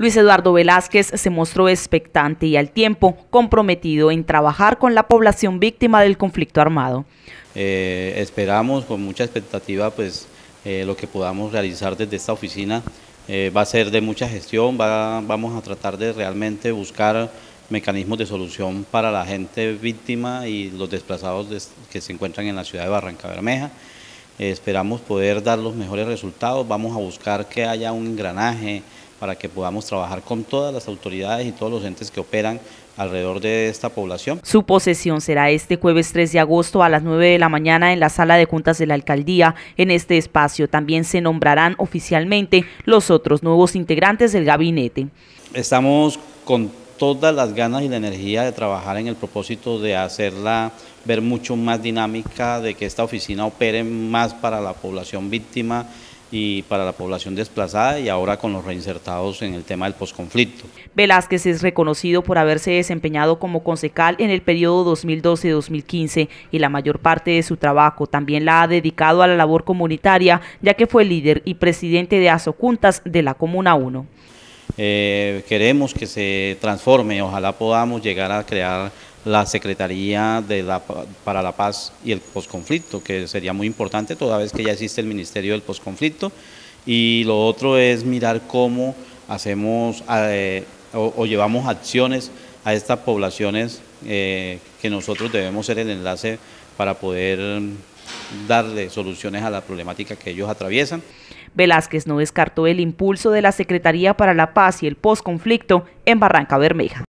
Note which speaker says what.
Speaker 1: Luis Eduardo Velázquez se mostró expectante y al tiempo comprometido en trabajar con la población víctima del conflicto armado.
Speaker 2: Eh, esperamos con mucha expectativa pues eh, lo que podamos realizar desde esta oficina eh, va a ser de mucha gestión, vamos a tratar de realmente buscar mecanismos de solución para la gente víctima y los desplazados que se encuentran en la ciudad de Barranca Bermeja. esperamos poder dar los mejores resultados, vamos a buscar que haya un engranaje para que podamos trabajar con todas las autoridades y todos los entes que operan alrededor de esta población.
Speaker 1: Su posesión será este jueves 3 de agosto a las 9 de la mañana en la sala de juntas de la alcaldía. En este espacio también se nombrarán oficialmente los otros nuevos integrantes del gabinete.
Speaker 2: Estamos con todas las ganas y la energía de trabajar en el propósito de hacerla ver mucho más dinámica, de que esta oficina opere más para la población víctima y para la población desplazada y ahora con los reinsertados en el tema del posconflicto.
Speaker 1: Velázquez es reconocido por haberse desempeñado como concejal en el periodo 2012-2015 y la mayor parte de su trabajo también la ha dedicado a la labor comunitaria, ya que fue líder y presidente de Asocuntas de la Comuna 1.
Speaker 2: Eh, queremos que se transforme, ojalá podamos llegar a crear la Secretaría de la, para la Paz y el Posconflicto, que sería muy importante toda vez que ya existe el Ministerio del Posconflicto. Y lo otro es mirar cómo hacemos eh, o, llevamos acciones a estas poblaciones eh, que nosotros debemos ser el enlace para poder darle soluciones a la problemática que ellos atraviesan.
Speaker 1: Velázquez no descartó el impulso de la Secretaría para la Paz y el Postconflicto en Barranca Bermeja.